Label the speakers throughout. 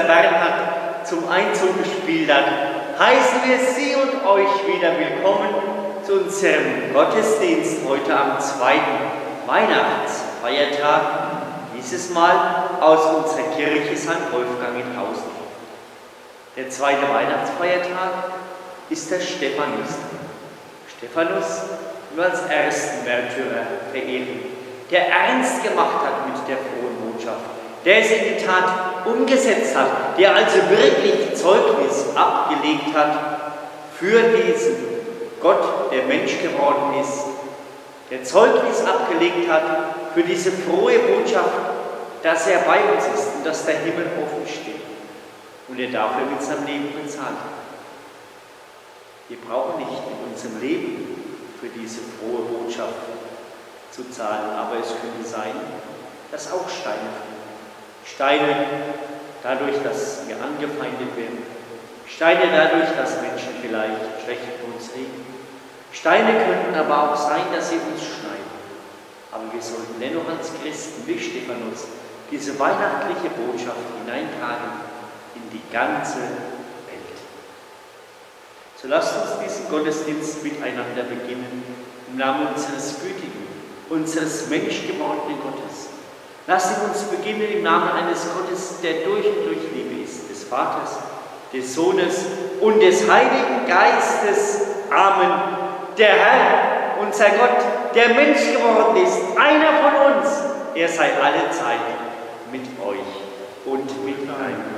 Speaker 1: Bernhard zum Einzug gespielt hat, heißen wir Sie und euch wieder willkommen zu unserem Gottesdienst heute am zweiten Weihnachtsfeiertag, dieses Mal aus unserer Kirche St. Wolfgang in Hausen. Der zweite Weihnachtsfeiertag ist der Stephanus. Stephanus nur als ersten Märtyrer verehren, der ernst gemacht hat mit der frohen Botschaft, der es in die Tat umgesetzt hat, der also wirklich Zeugnis abgelegt hat für diesen Gott, der Mensch geworden ist, der Zeugnis abgelegt hat für diese frohe Botschaft, dass er bei uns ist und dass der Himmel offen steht und er dafür mit seinem Leben bezahlt hat. Wir brauchen nicht in unserem Leben für diese frohe Botschaft zu zahlen. Aber es könnte sein, dass auch Steine. Steine dadurch, dass wir angefeindet werden. Steine dadurch, dass Menschen vielleicht schlecht uns reden. Steine könnten aber auch sein, dass sie uns schneiden. Aber wir sollten dennoch als Christen, wie Stephanus, diese weihnachtliche Botschaft hineintragen in die ganze so lasst uns diesen Gottesdienst miteinander beginnen, im Namen unseres gütigen, unseres menschgewordenen Gottes. Lasst uns beginnen im Namen eines Gottes, der durch und durch Liebe ist, des Vaters, des Sohnes und des Heiligen Geistes. Amen. Der Herr, unser Gott, der Mensch geworden ist, einer von uns, er sei alle Zeit mit euch und mit deinem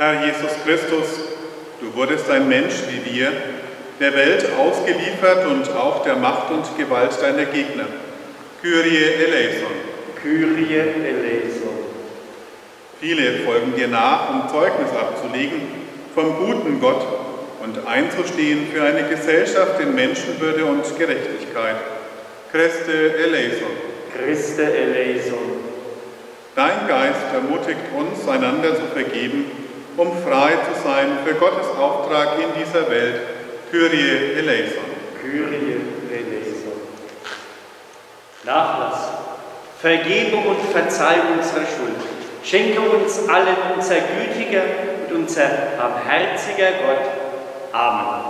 Speaker 2: Herr Jesus Christus, du wurdest ein Mensch wie wir, der Welt ausgeliefert und auch der Macht und Gewalt deiner Gegner. Kyrie eleison.
Speaker 1: Kyrie eleison.
Speaker 2: Viele folgen dir nach, um Zeugnis abzulegen vom guten Gott und einzustehen für eine Gesellschaft in Menschenwürde und Gerechtigkeit. Christe eleison.
Speaker 1: Christe eleison.
Speaker 2: Dein Geist ermutigt uns, einander zu vergeben um frei zu sein für Gottes Auftrag in dieser Welt. Kyrie eleison.
Speaker 1: Kyrie eleison. Nachlass, Vergebung und Verzeihung unserer Schuld. Schenke uns allen unser gütiger und unser barmherziger Gott. Amen.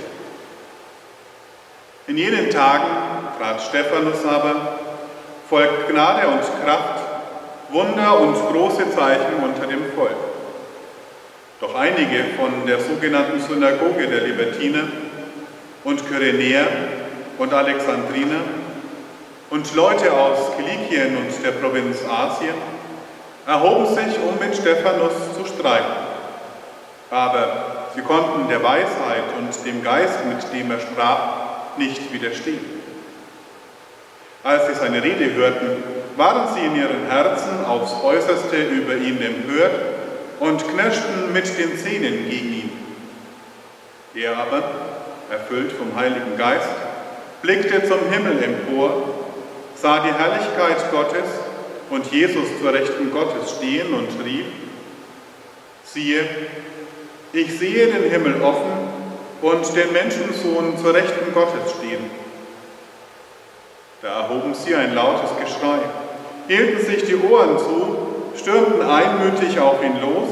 Speaker 3: In
Speaker 2: jenen Tagen trat Stephanus aber, folgt Gnade und Kraft, Wunder und große Zeichen unter dem Volk. Doch einige von der sogenannten Synagoge der Libertiner und Kyrenäer und Alexandriner und Leute aus Kilikien und der Provinz Asien erhoben sich, um mit Stephanus zu streiten. Aber sie konnten der Weisheit und dem Geist, mit dem er sprach, nicht widerstehen. Als sie seine Rede hörten, waren sie in ihren Herzen aufs äußerste über ihn empört und knirschten mit den Zähnen gegen ihn. Er aber, erfüllt vom Heiligen Geist, blickte zum Himmel empor, sah die Herrlichkeit Gottes und Jesus zur Rechten Gottes stehen und rief, siehe, ich sehe den Himmel offen und den Menschensohn zur Rechten Gottes stehen. Da erhoben sie ein lautes Geschrei, hielten sich die Ohren zu, stürmten einmütig auf ihn los,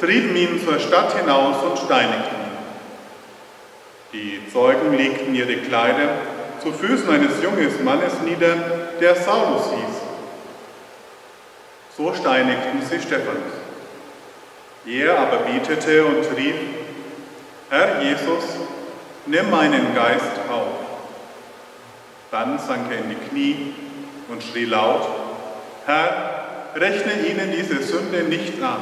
Speaker 2: trieben ihn zur Stadt hinaus und steinigten ihn. Die Zeugen legten ihre Kleider zu Füßen eines jungen Mannes nieder, der Saulus hieß. So steinigten sie Stephanus. Er aber betete und rief, Herr Jesus, nimm meinen Geist auf. Dann sank er in die Knie und schrie laut, Herr, rechne ihnen diese Sünde nicht an.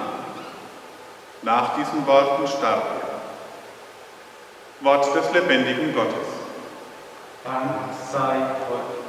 Speaker 2: Nach diesen Worten starb er. Wort des lebendigen Gottes.
Speaker 1: Dank sei Gott.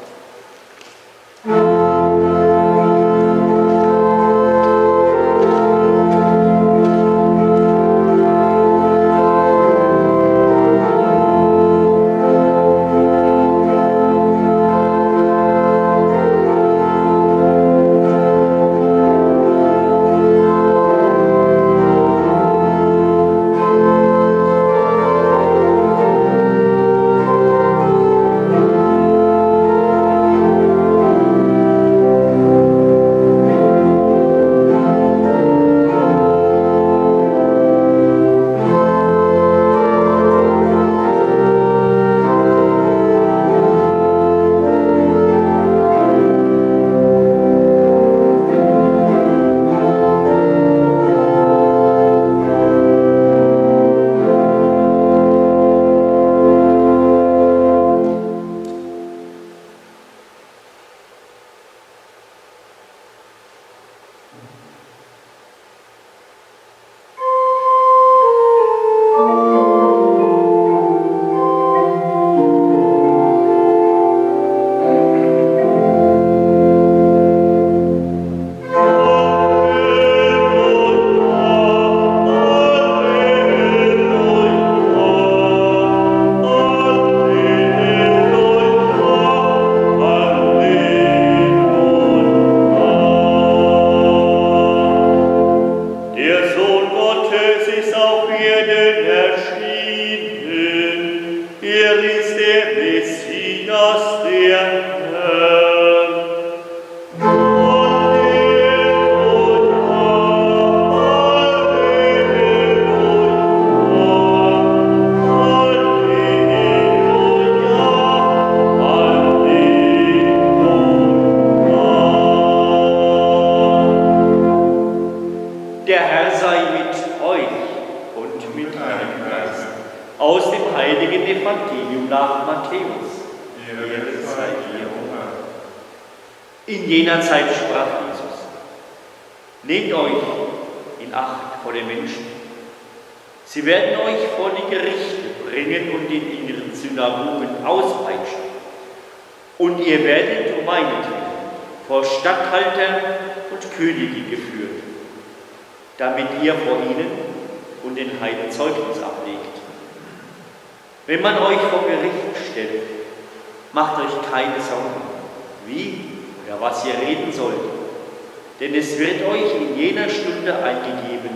Speaker 3: Denn es wird euch in jener Stunde eingegeben,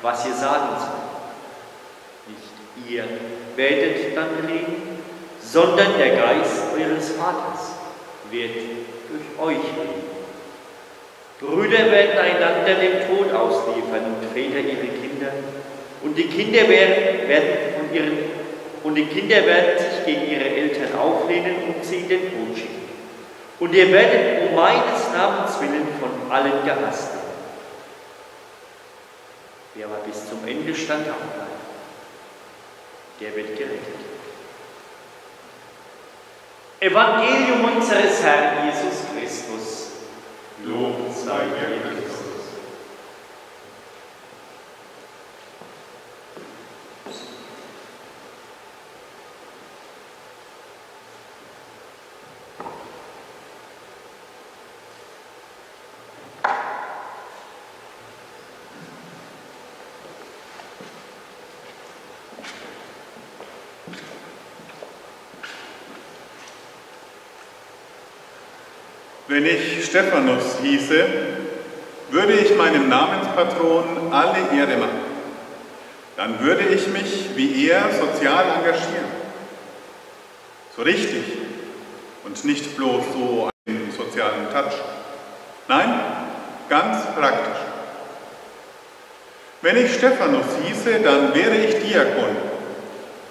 Speaker 3: was ihr sagen sollt.
Speaker 1: Nicht ihr werdet dann reden, sondern der Geist eures Vaters wird durch euch reden. Brüder werden einander dem Tod ausliefern und Väter ihre Kinder. Und die Kinder werden, werden von ihren, und die Kinder werden sich gegen ihre Eltern auflehnen und sie in den Tod schicken. Und ihr werdet um meines Namens willen von allen gehasst. Wer aber bis zum Ende standhaft bleibt, der wird gerettet. Evangelium unseres Herrn Jesus Christus. Lob sei dir, Christus.
Speaker 2: Wenn ich Stephanus hieße, würde ich meinem Namenspatron alle Ehre machen. Dann würde ich mich wie er sozial engagieren. So richtig und nicht bloß so einen sozialen Touch. Nein, ganz praktisch. Wenn ich Stephanus hieße, dann wäre ich Diakon.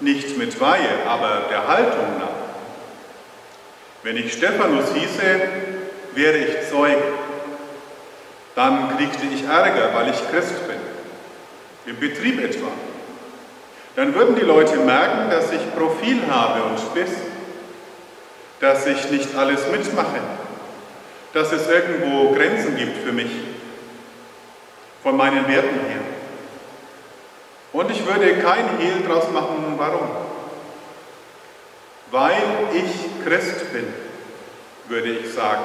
Speaker 2: Nicht mit Weihe, aber der Haltung nach. Wenn ich Stephanus hieße, wäre ich Zeuge. Dann kriegte ich Ärger, weil ich Christ bin. Im Betrieb etwa. Dann würden die Leute merken, dass ich Profil habe und Spiss. Dass ich nicht alles mitmache. Dass es irgendwo Grenzen gibt für mich. Von meinen Werten her. Und ich würde kein Hehl draus machen, warum? Weil ich Christ bin, würde ich sagen.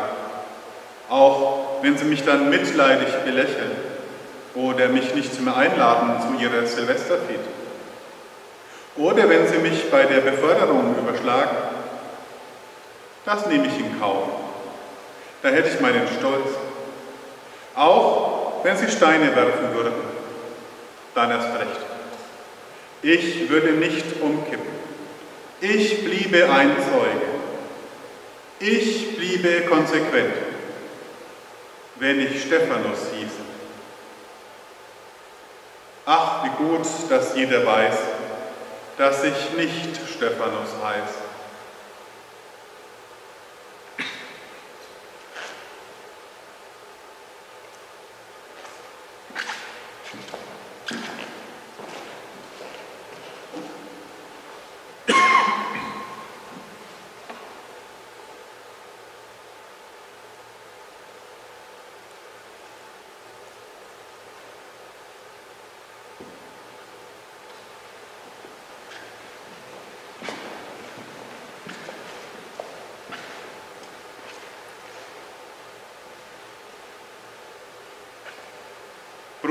Speaker 2: Auch wenn sie mich dann mitleidig belächeln oder mich nicht mehr einladen zu ihrer Silvesterfete. Oder wenn sie mich bei der Beförderung überschlagen. Das nehme ich in Kauf. Da hätte ich meinen Stolz. Auch wenn sie Steine werfen würden, dann erst recht. Ich würde nicht umkippen. Ich bliebe ein Zeuge. Ich bliebe konsequent wenn ich Stephanus hieße. Ach, wie gut, dass jeder weiß, dass ich nicht Stephanus heiße.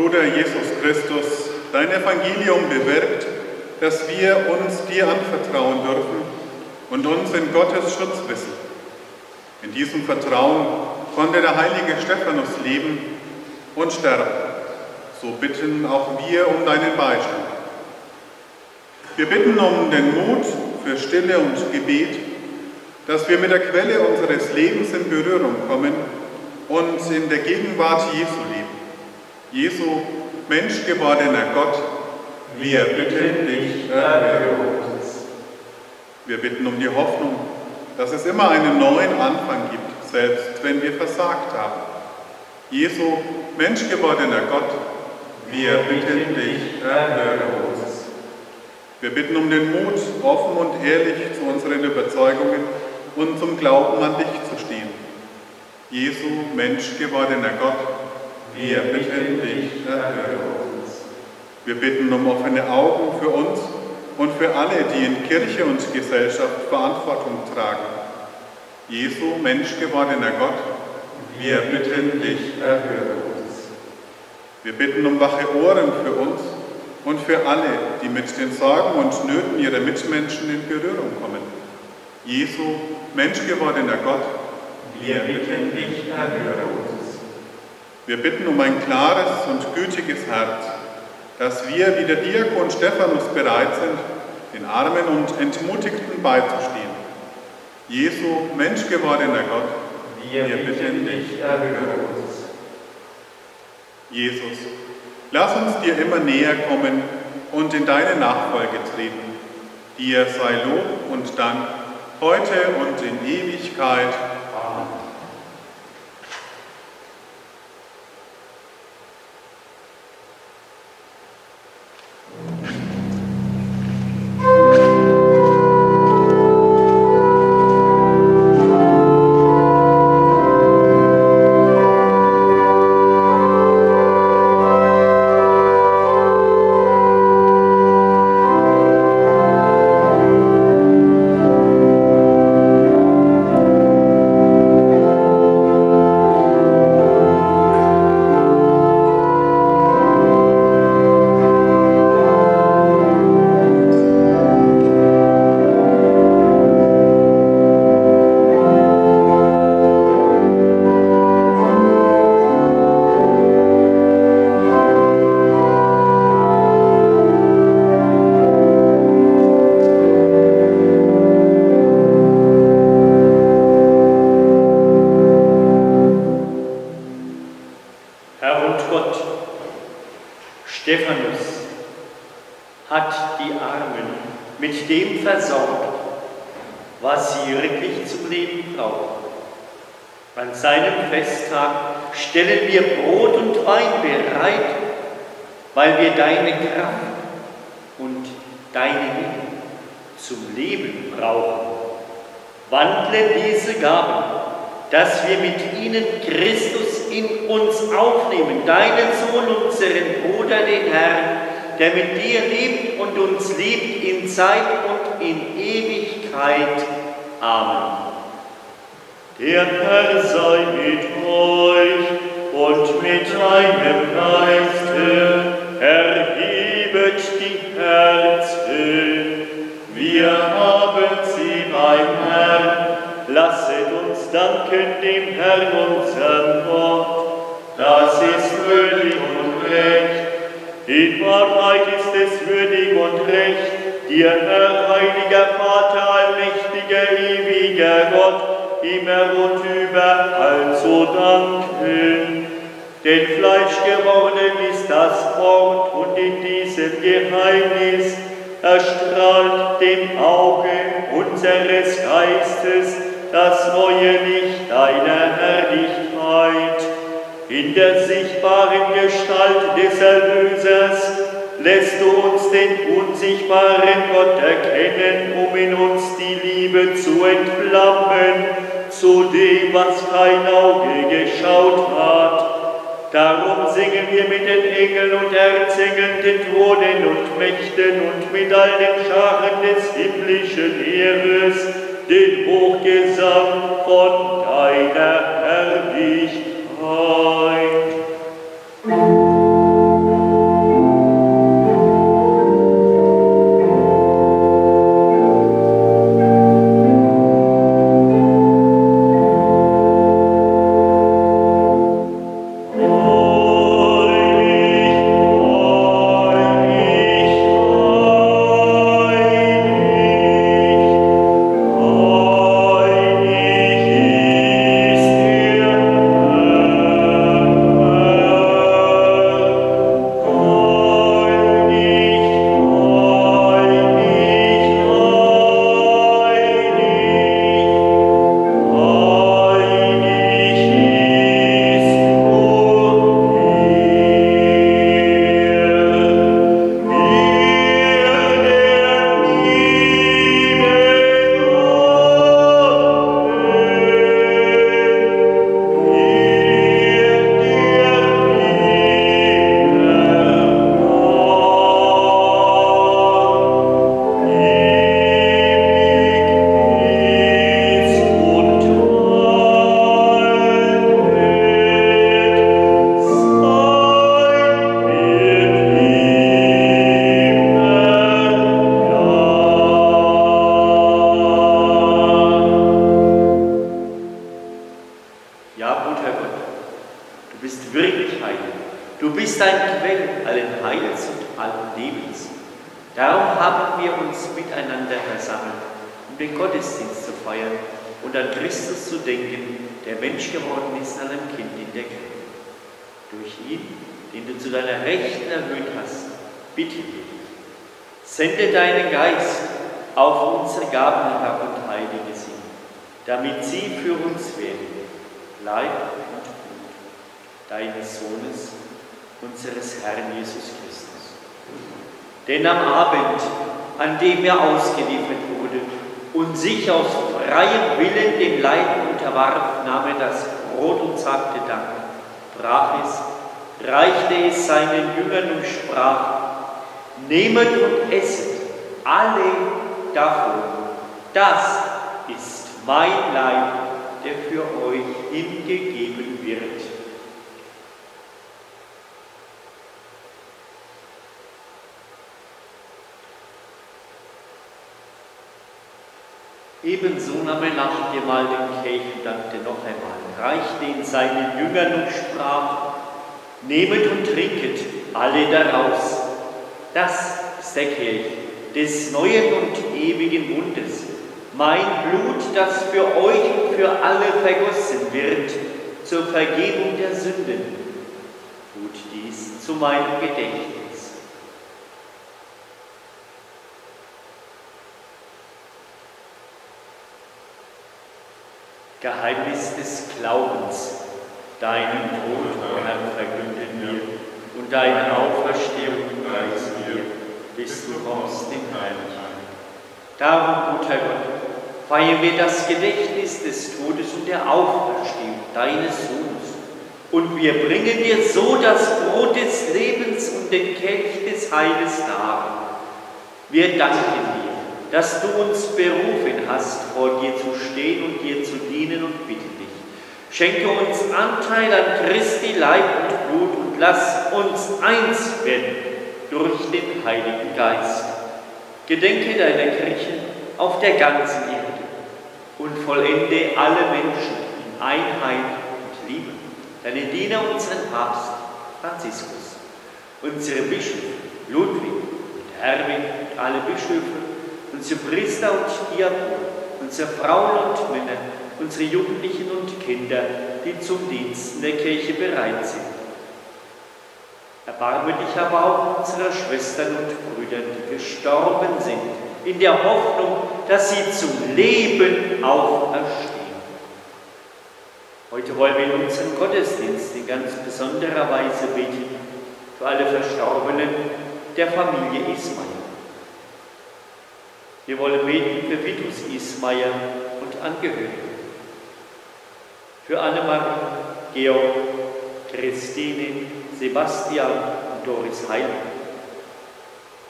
Speaker 2: Bruder Jesus Christus, dein Evangelium bewirkt, dass wir uns dir anvertrauen dürfen und uns in Gottes Schutz wissen. In diesem Vertrauen konnte der heilige Stephanus leben und sterben. So bitten auch wir um deinen Beistand. Wir bitten um den Mut für Stille und Gebet, dass wir mit der Quelle unseres Lebens in Berührung kommen und in der Gegenwart Jesu leben. Jesu, menschgewordener Gott, wir bitten dich, erhöre uns. Wir bitten um die Hoffnung, dass es immer einen neuen Anfang gibt, selbst wenn wir versagt haben. Jesu, menschgewordener Gott, wir bitten dich, erhöre uns. Wir bitten um den Mut, offen und ehrlich zu unseren Überzeugungen und zum Glauben an dich zu stehen. Jesu, menschgewordener Gott, wir bitten dich, erhöre uns. Wir bitten um offene Augen für uns und für alle, die in Kirche und Gesellschaft Verantwortung tragen. Jesu, menschgewordener Gott, wir bitten dich, erhöre uns. Wir bitten um wache Ohren für uns und für alle, die mit den Sorgen und Nöten ihrer Mitmenschen in Berührung kommen. Jesu, menschgewordener Gott, wir bitten dich, erhöre uns. Wir bitten um ein klares und gütiges Herz dass wir wie der Diakon Stephanus bereit sind, den Armen und Entmutigten beizustehen. Jesu, menschgewordener Gott,
Speaker 4: Wir bitten dich, erhöre uns.
Speaker 2: Jesus, lass uns dir immer näher kommen und in deine Nachfolge treten. Dir sei Lob und Dank, heute und in Ewigkeit.
Speaker 1: Wandle diese Gaben, dass wir mit ihnen Christus in uns aufnehmen, deinen Sohn, unseren Bruder, den Herrn, der mit dir lebt und uns liebt in Zeit und in Ewigkeit. Amen. Der Herr sei mit euch und mit deinem Geiste. Erhebet die Herzen. Wir haben Herrn. Lasset uns danken dem Herrn, unserem Gott. Das ist würdig und recht. In Wahrheit ist es würdig und recht, dir, Herr, heiliger Vater, allmächtiger, ewiger Gott, immer und überall zu danken. Denn Fleisch geworden ist das Wort und in diesem Geheimnis erstrahlt dem Auge unseres Geistes das neue Licht deiner Herrlichkeit. In der sichtbaren Gestalt des Erlösers lässt du uns den unsichtbaren Gott erkennen, um in uns die Liebe zu entflammen, zu dem, was kein Auge geschaut hat. Darum singen wir mit den Engeln und Erzengeln, den Thronen und Mächten und mit all den Scharen des himmlischen Heeres den Hochgesang von deiner Herrlichkeit. Heils und allen Lebens. Darum haben wir uns miteinander versammelt, um den Gottesdienst zu feiern und an Christus zu denken, der Mensch geworden ist an einem Kind in der Kirche. Durch ihn, den du zu deiner Rechten erhöht hast, bitte wir dich. Sende deinen Geist auf unsere Gaben herab und heilige sie, damit sie für uns werden. Leib und Blut deines Sohnes, unseres Herrn Jesus Christus. Denn am Abend, an dem er ausgeliefert wurde und sich aus freiem Willen dem Leiden unterwarf, nahm er das Brot und sagte Dank, brach es, reichte es seinen Jüngern und sprach, Nehmet und esset alle davon. Das ist mein Leib, der für euch hingegeben wird. Ebenso nahm er nach dem Mal den Kelch und dankte noch einmal, reichte ihn seinen Jüngern und sprach, Nehmet und trinket alle daraus. Das ist der Kelch des neuen und ewigen Bundes, mein Blut, das für euch und für alle vergossen wird, zur Vergebung der Sünden. Tut dies zu meinem Gedächtnis. Geheimnis des Glaubens, deinen Tod, Herr, verkünden wir und deine Auferstehung preisen wir, bis du kommst in Herrlichkeit. Darum, guter Gott, feiern wir das Gedächtnis des Todes und der Auferstehung deines Sohnes. Und wir bringen dir so das Brot des Lebens und den Kelch des Heiles dar. Wir danken dir, dass du uns berufen hast, vor dir zu stehen und dir zu dienen und bitten dich. Schenke uns Anteil an Christi Leib und Blut und lass uns eins werden durch den Heiligen Geist. Gedenke deiner Kirche auf der ganzen Erde und vollende alle Menschen in Einheit und Liebe. Deine Diener, unseren Papst Franziskus, unsere Bischöfe Ludwig und Erwin und alle Bischöfe, unsere Priester und Diakonen, unsere Frauen und Männer, unsere Jugendlichen und Kinder, die zum Dienst der Kirche bereit sind Erbarme dich aber auch unserer Schwestern und Brüder, die gestorben sind, in der Hoffnung, dass sie zum Leben auferstehen. Heute wollen wir in unserem Gottesdienst in ganz besonderer Weise beten für alle Verstorbenen der Familie Ismail. Wir wollen beten für Vitus Ismail und Angehörige, für Annemarie, Georg, Christine, Sebastian und Doris Heilig.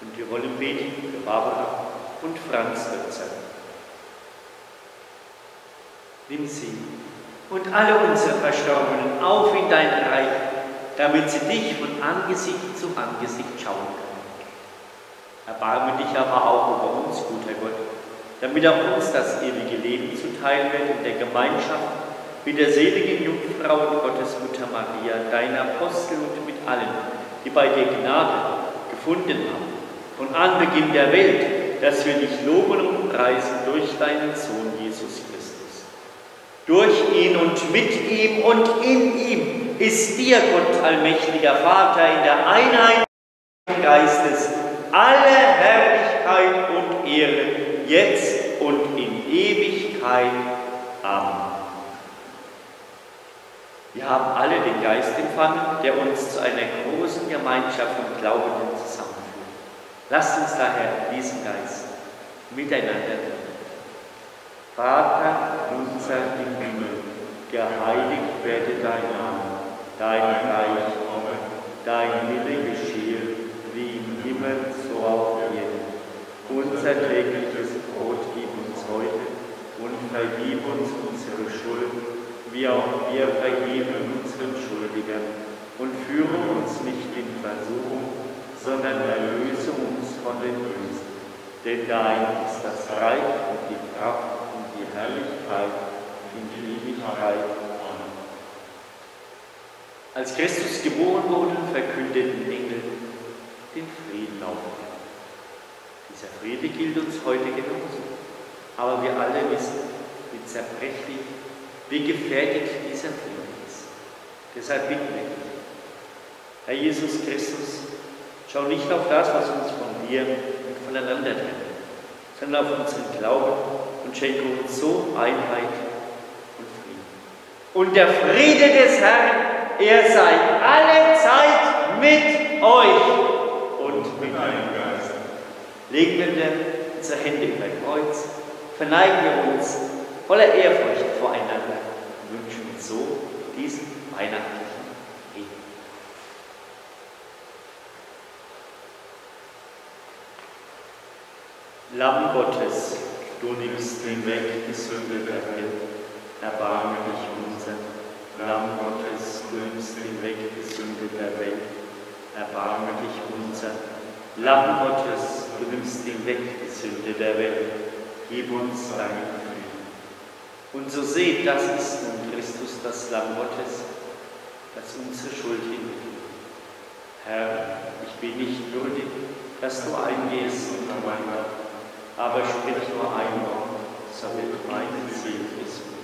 Speaker 1: Und wir wollen beten für Barbara und Franz Dötzer. Nimm sie und alle unsere Verstorbenen auf in dein Reich, damit sie dich von Angesicht zu Angesicht schauen können. Erbarme dich aber auch über uns, guter Gott, damit auch uns das ewige Leben zuteil wird in der Gemeinschaft mit der seligen Jungfrau und Gottesmutter Maria, deiner Apostel und mit allen, die bei dir Gnade gefunden haben, von Anbeginn der Welt, dass wir dich loben und preisen durch deinen Sohn Jesus Christus. Durch ihn und mit ihm und in ihm ist dir, Gott allmächtiger Vater, in der Einheit des Geistes alle Herrlichkeit und Ehre, jetzt und in Ewigkeit. Amen. Wir haben alle den Geist empfangen, der uns zu einer großen Gemeinschaft von Glaubenden zusammenführt. Lasst uns daher diesen Geist miteinander. Vater unser im Himmel, geheiligt werde dein Name, dein Reich komme, dein Wille geschehe, wie im Himmel, so auf Erden. Unser tägliches Brot gib uns heute und vergib uns unsere Schuld, wie auch wir vergeben unseren Schuldigern. Und führe uns nicht in Versuchung, sondern erlöse uns von den Bösen. Denn dein ist das Reich und die Kraft und die Herrlichkeit in Ewigkeit. Amen. Als Christus geboren wurde, verkündeten Engel den Frieden auf. Die Dieser Friede gilt uns heute genauso. Aber wir alle wissen, wie zerbrechlich, wie gefährdet dieser Friede ist. Deshalb bitten wir dich, Herr Jesus Christus, schau nicht auf das, was uns von dir und voneinander trennt, sondern auf unseren Glauben und schenke uns so Einheit und Frieden. Und der Friede des Herrn, er sei alle Zeit mit euch und mit Geist. Legen wir unsere Hände über Kreuz, verneigen wir uns voller Ehrfurcht voreinander und wünschen uns so diesen weihnachtlichen Lamm Gottes, du nimmst hinweg die Sünde der Welt, erbarme dich unser. Lamm Gottes, du nimmst hinweg die Sünde der Welt, erbarme dich unser. Lamm Gottes, du nimmst hinweg die Sünde der Welt, gib uns deinen Frieden. Und so seht, das ist nun Christus, das Lamm Gottes, das unsere Schuld hinweg. Herr, ich bin nicht würdig, dass du eingehst unter mein Gott aber sprich nur ein Wort, so wird meine Seele gesund.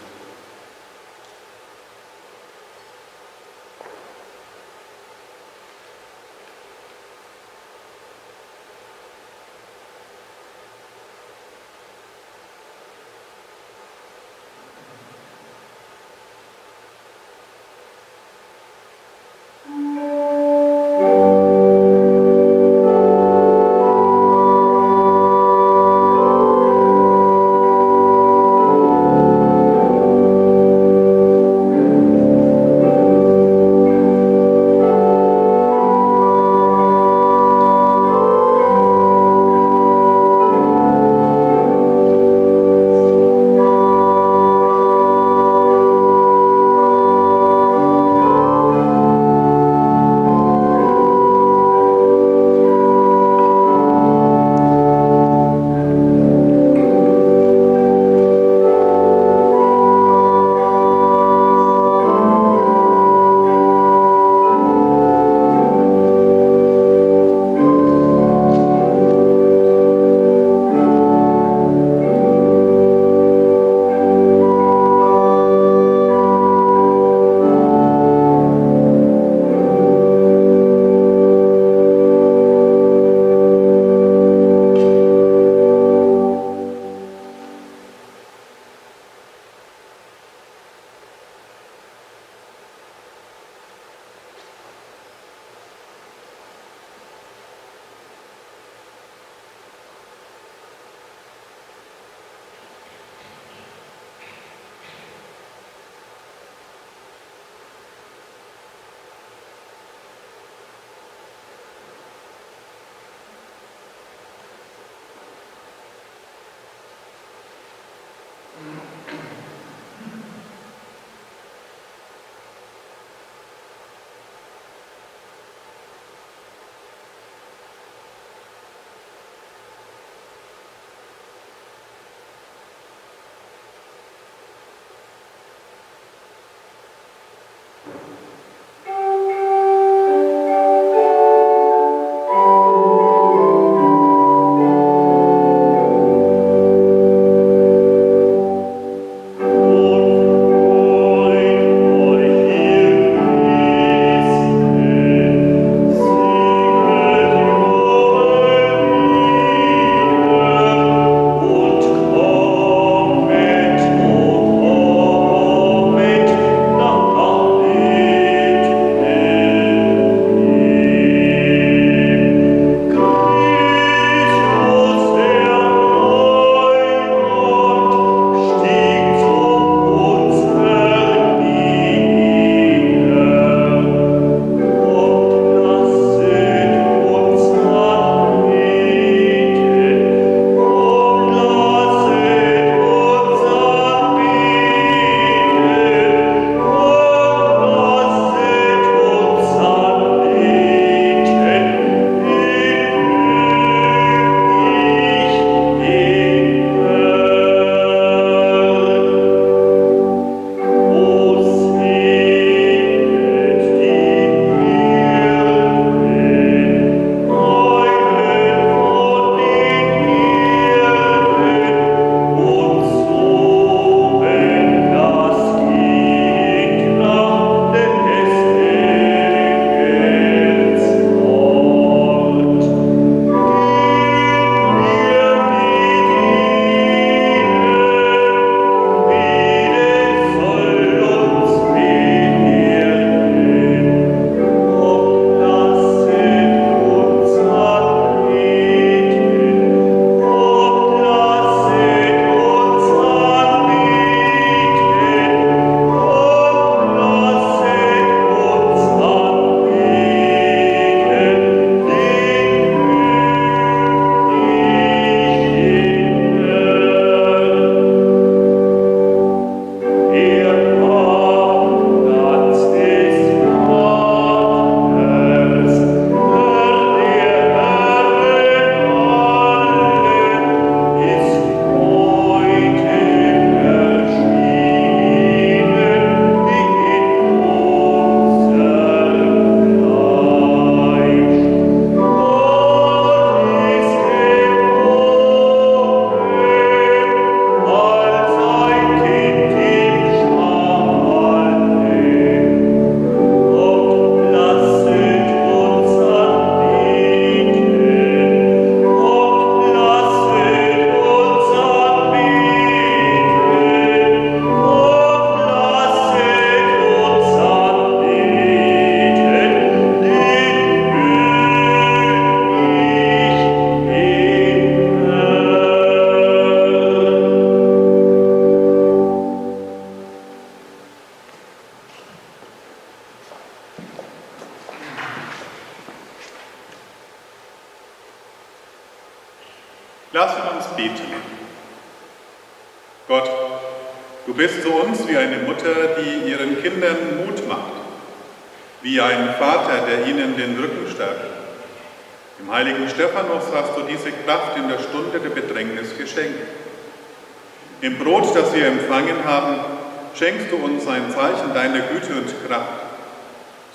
Speaker 2: Du uns ein Zeichen deiner Güte und Kraft.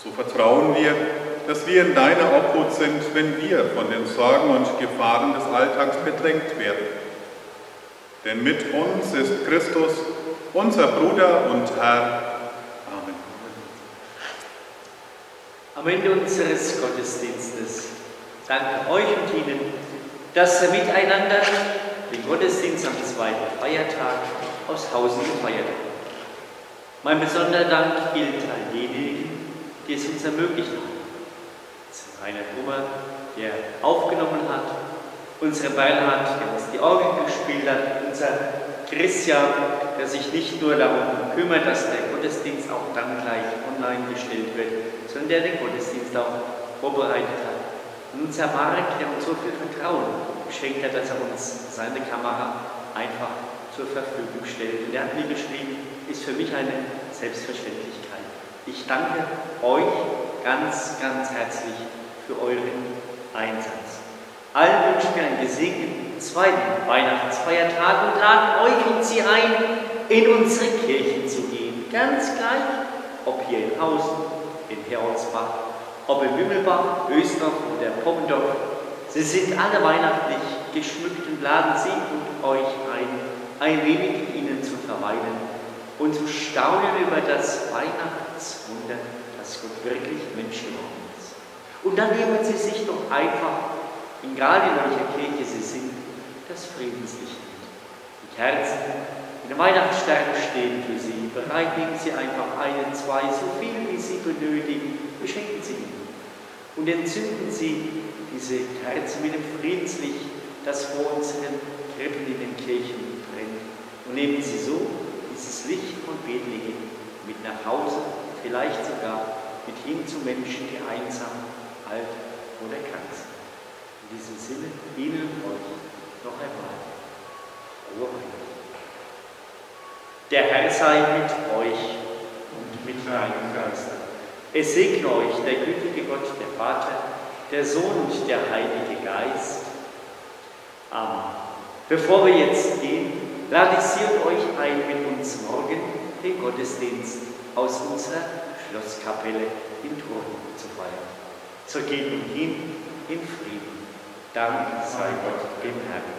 Speaker 2: So vertrauen wir, dass wir in deiner Obhut sind, wenn wir von den Sorgen und Gefahren des Alltags bedrängt werden. Denn mit uns ist Christus, unser Bruder und Herr. Amen.
Speaker 1: Am Ende unseres Gottesdienstes danke euch und Ihnen, dass ihr miteinander den Gottesdienst am zweiten Feiertag aus Hausen gefeiert habt. Mein besonderer Dank gilt all denjenigen, die es uns ermöglicht haben. Rainer Kummer, der aufgenommen hat, unsere Beinhard, der uns die Orgel gespielt hat, unser Christian, der sich nicht nur darum kümmert, dass der Gottesdienst auch dann gleich online gestellt wird, sondern der den Gottesdienst auch vorbereitet hat. Und unser Marek, der uns so viel Vertrauen geschenkt hat, dass er uns seine Kamera einfach zur Verfügung stellt. Und er hat mir geschrieben, ist für mich eine Selbstverständlichkeit. Ich danke euch ganz, ganz herzlich für euren Einsatz. Allen wünsche ich mir einen gesegneten zweiten Weihnachtsfeiertag und lade euch und sie ein, in unsere Kirchen zu gehen. Ganz gleich, ob hier in Hausen, in Heroldsbach, ob in Wimmelbach, Ösdorf oder Pommendorf. Sie sind alle weihnachtlich geschmückt und laden Sie und euch ein, ein wenig ihnen zu verweilen und zu staunen über das Weihnachtswunder, das Gott wirklich Mensch geworden ist. Und dann nehmen Sie sich doch einfach, egal in welcher Kirche Sie sind, das Friedenslicht mit. Die Kerzen in der Weihnachtsstern stehen für Sie. Bereit nehmen Sie einfach einen, zwei, so viel wie Sie benötigen, beschenken Sie ihnen. Und entzünden Sie diese Kerzen mit dem Friedenslicht, das vor unseren Krippen in den Kirchen brennt. Und nehmen Sie so dieses Licht von Bethlehem mit nach Hause, vielleicht sogar mit hin zu Menschen, die einsam, alt oder krank sind. In diesem Sinne, Ihnen euch noch einmal. Der Herr sei mit euch und mit deinem Geist. Es segne euch der gütige Gott, der Vater, der Sohn und der Heilige Geist. Amen. Bevor wir jetzt gehen, und euch ein, mit uns morgen den Gottesdienst aus unserer Schlosskapelle in Turnen zu feiern. So geht nun hin in Frieden. Dank sei Gott dem Herrn.